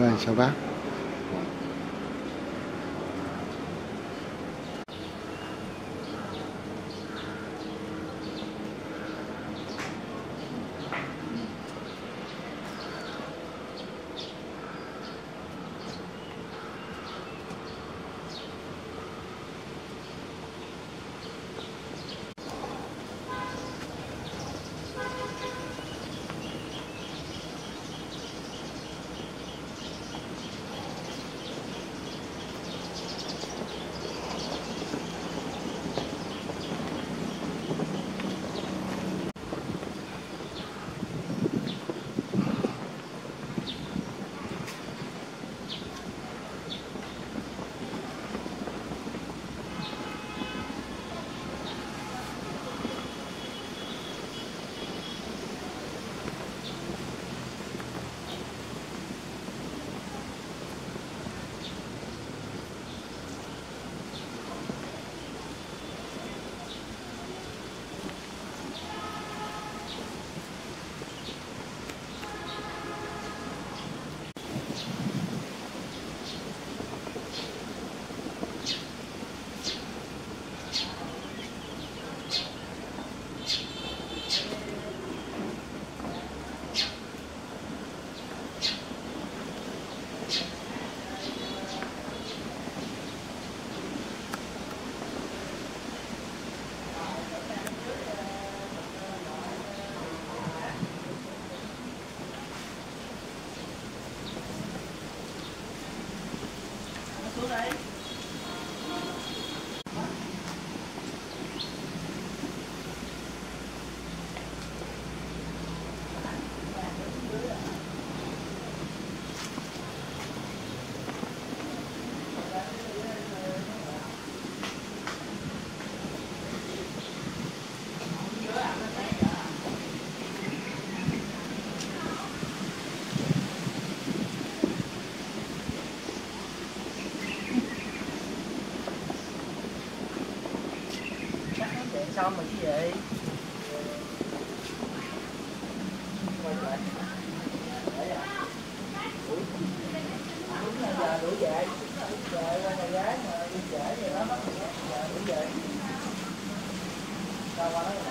vâng chào bác xong rồi chứ gì đúng là giờ đuổi về về qua nhà gái mà đi trễ vậy đó giờ về sao qua nó?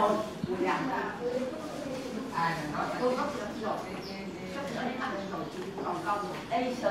好姑娘。哎，都小飞机，小，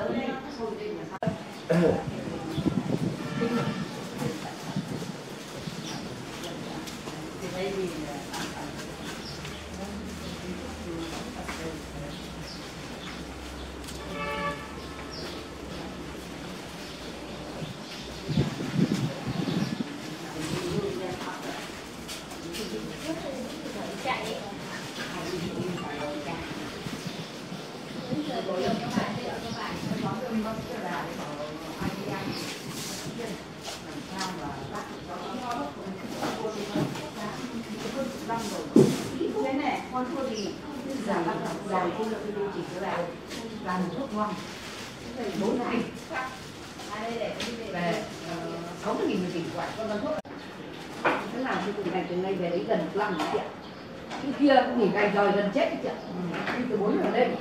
bốn ngày về sáu mươi nghìn một tỷ quả con bán thuốc thế làm cái từ này từ nay về đấy gần một năm cái kia cũng nghỉ ngày rồi gần chết chị ạ đi từ bốn giờ lên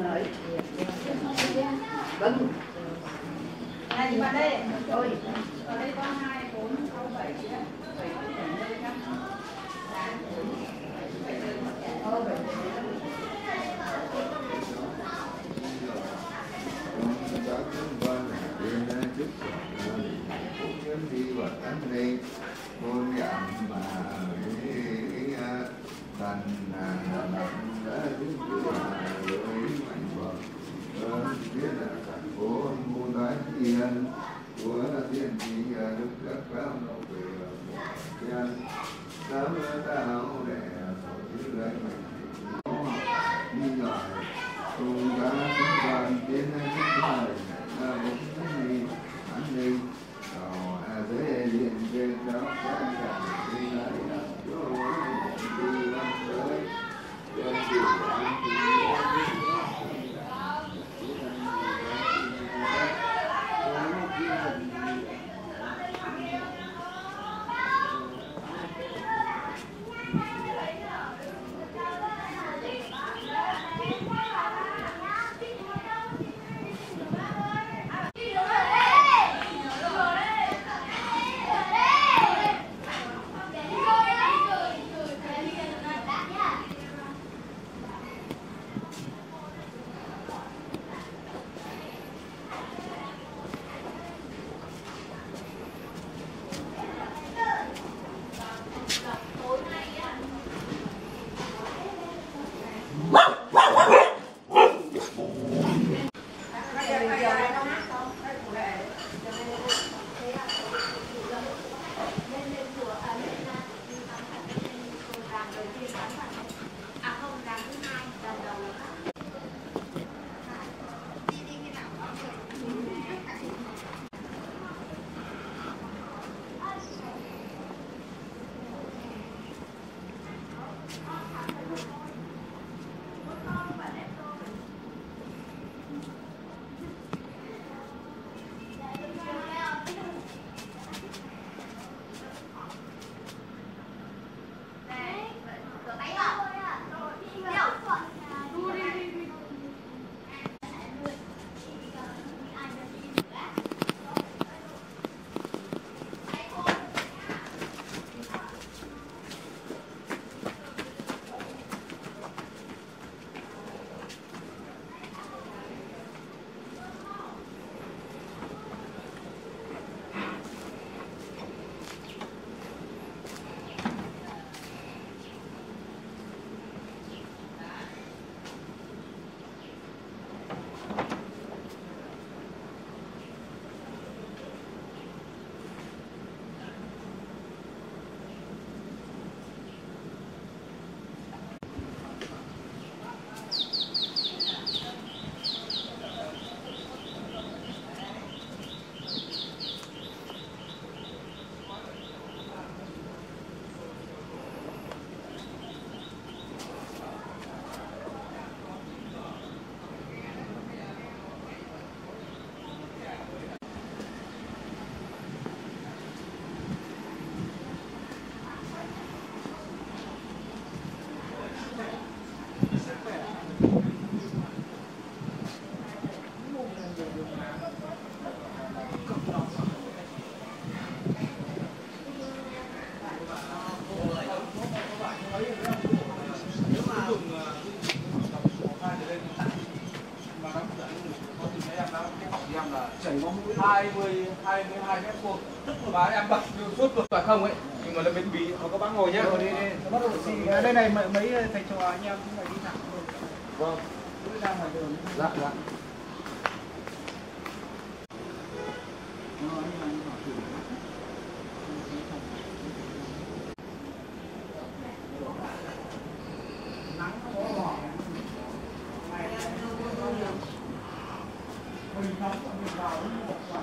đấy vâng Này chị bạn đây. thôi Ở đây có 2, 4, 6, 7 chị ạ. 7 năm. 对呀，咱们在然后嘞。Và em bật suốt cuộc là không ấy nhưng mà nó miễn phí nó có bác ngồi nhá đi đi. Xì. Đây này mấy thầy trò anh em cũng phải đi thẳng luôn. vâng dạ dạ Nó nói nhưng mà anh hỏi thử. Nắng nó có bỏ. Mình nóng mình vào nó một quả.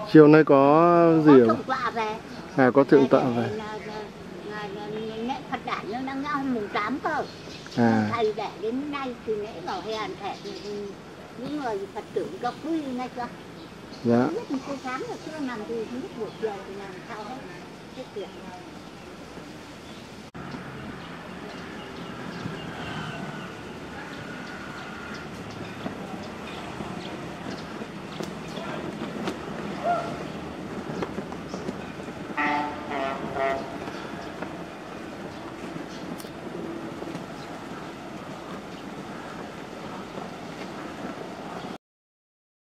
Chiều nay có gì Có về. À có thượng tọa về. Lễ Phật đản nó đang ngao mùng 8 cơ. À Thầy để đến nay thì lễ vào hè thẻ những người Phật tử gốc quy ngay cơ. dạ. Không biết cô sáng là chưa thì không biết buổi chiều thì làm sao hết. Hết việc.